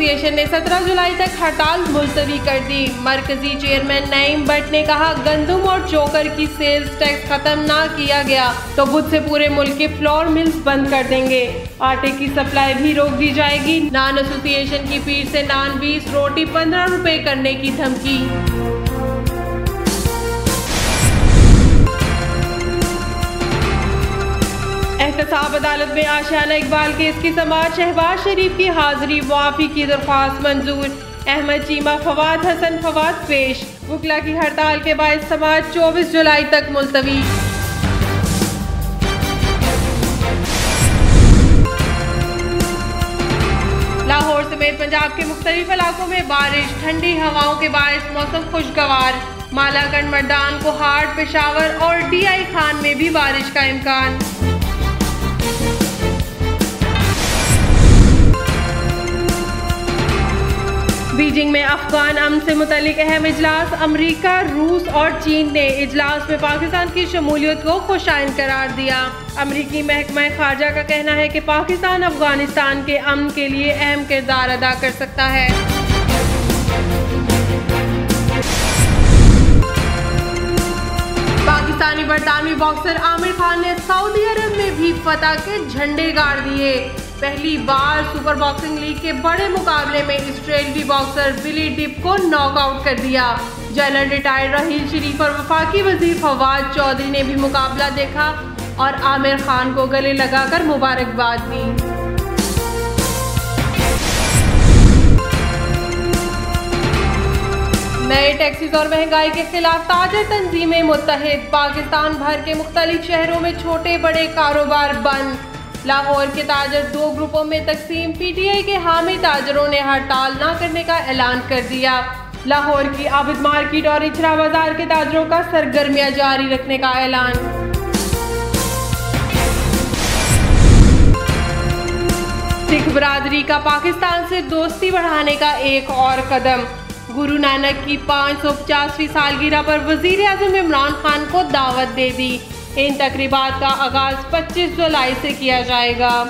ایسوسی نے سترہ جولائی تک ہڑتال ملتوی کر دی۔ مرکزی چیئرمین نعیم بٹ نے کہا، گندم اور چوکر کی سیلز ٹیکس ختم نہ کیا گیا تو بدھ سے پورے ملک کے فلور ملز بند کر دیں گے۔ آٹے کی سپلائی بھی روک دی جائے گی۔ نان ایسوسی ایشن کی پیر سے نان بیس، روٹی پندرہ روپے کرنے کی دھمکی۔ احتساب عدالت میں آشانہ اقبال کیس کی سماعت شہباز شریف کی حاضری، معافی کی درخواست منظور۔ احمد چیمہ فواد حسن، فواد پیش۔ وکلا کی ہڑتال کے باعث سماعت چوبیس جولائی تک ملتوی۔ لاہور سمیت پنجاب کے مختلف علاقوں میں بارش، ٹھنڈی ہواؤں کے باعث موسم خوشگوار۔ مالا گنڈ مردان کو پشاور اور ڈی آئی خان میں بھی بارش کا امکان۔ بیجنگ میں افغان امن سے متعلق اہم اجلاس، امریکہ، روس اور چین نے اجلاس میں پاکستان کی شمولیت کو خوشائن قرار دیا۔ امریکی محکمہ خارجہ کا کہنا ہے کہ پاکستان افغانستان کے امن کے لیے اہم کردار ادا کر سکتا ہے۔ برطانوی باکسر عامر خان نے سعودی عرب میں بھی فتح کے جھنڈے گاڑ دیے۔ پہلی بار سپر باکسنگ لیگ کے بڑے مقابلے میں اسٹریلوی باکسر بلی ڈپ کو ناک آؤٹ کر دیا۔ جنرل ریٹائر رحیل شریف اور وفاقی وزیر فواد چودھری نے بھی مقابلہ دیکھا اور عامر خان کو گلے لگا کر مبارکباد دی۔ نئے ٹیکسیز اور مہنگائی کے خلاف تاجر تنظیمیں متحد۔ پاکستان بھر کے مختلف شہروں میں چھوٹے بڑے کاروبار بند۔ لاہور کے تاجر دو گروپوں میں تقسیم۔ پی ٹی آئی کے حامی تاجروں نے ہڑتال نہ کرنے کا اعلان کر دیا۔ لاہور کی عابد مارکیٹ اور اچرا بازار کے تاجروں کا سرگرمیاں جاری رکھنے کا اعلان۔ سکھ برادری کا پاکستان سے دوستی بڑھانے کا ایک اور قدم۔ گرو نانک کی پانچ سو پچاسویں سالگرہ پر وزیر اعظم عمران خان کو دعوت دے دی۔ ان تقریبات کا آغاز پچیس جولائی سے کیا جائے گا۔